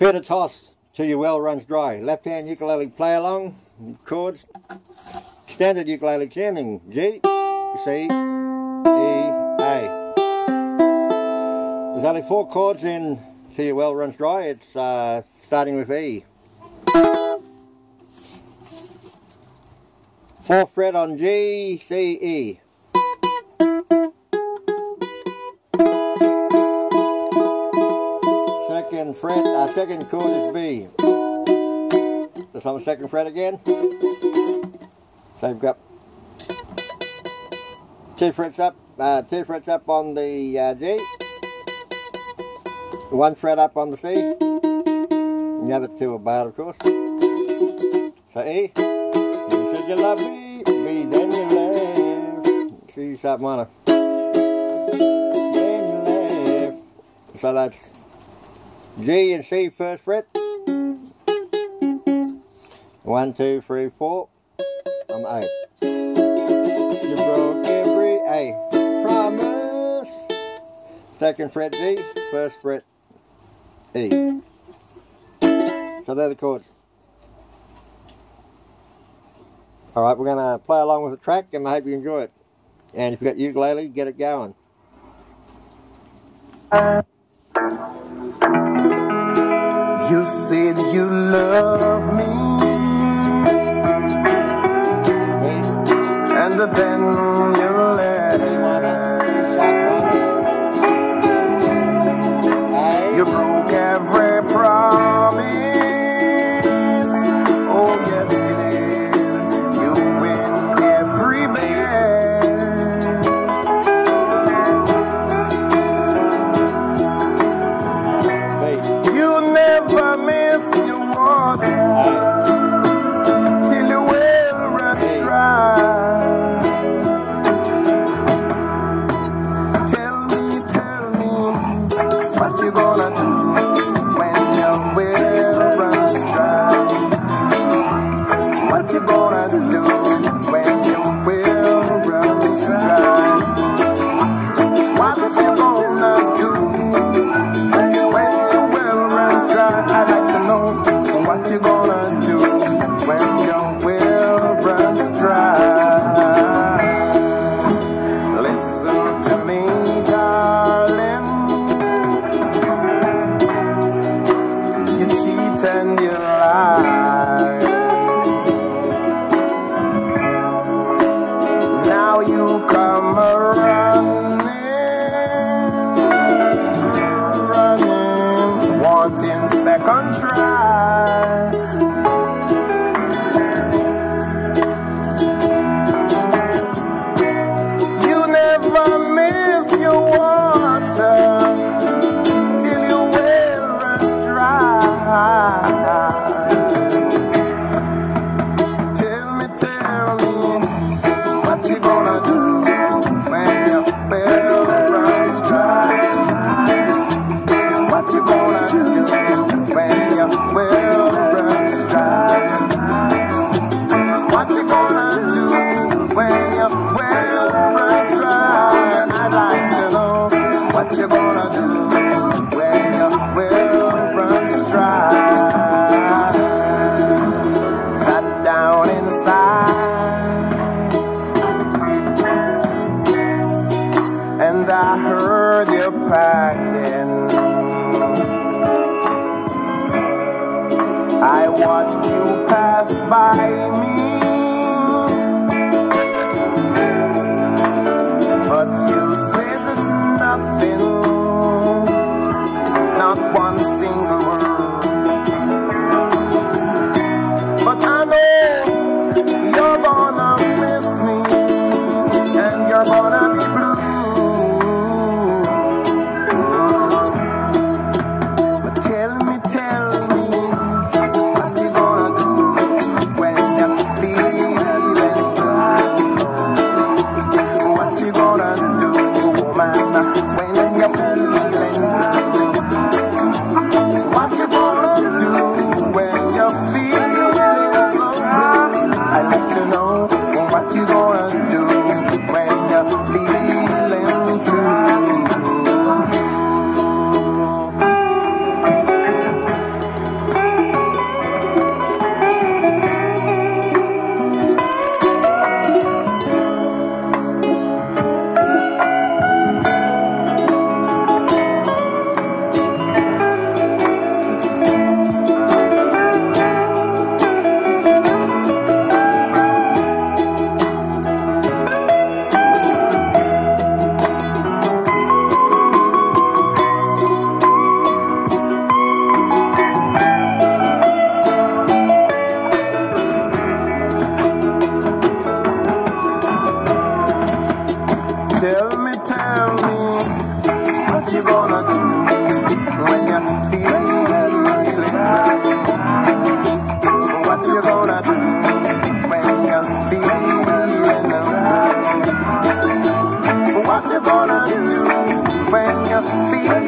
Peter Tosh till your well runs dry. Left hand ukulele play along, chords. Standard ukulele tuning G, C, E, A. There's only four chords in till your well runs dry. It's uh, starting with E. Fourth fret on G, C, E. fret, uh, second chord is B. Just on the second fret again. So you've got two frets up, uh, two frets up on the uh, G, one fret up on the C, and the other two are bad of course. So E, you said you love me, B then you left, C sharp minor, then you left. So that's G and C first fret, one, two, three, four, the A. You broke every A. Promise. Second fret D, first fret E. So they're the chords. Alright, we're going to play along with the track and I hope you enjoy it. And if you've got ukulele, get it going. Uh, You said you love me, and then try. I watched you pass by me. But you said nothing, not one single word. when you feel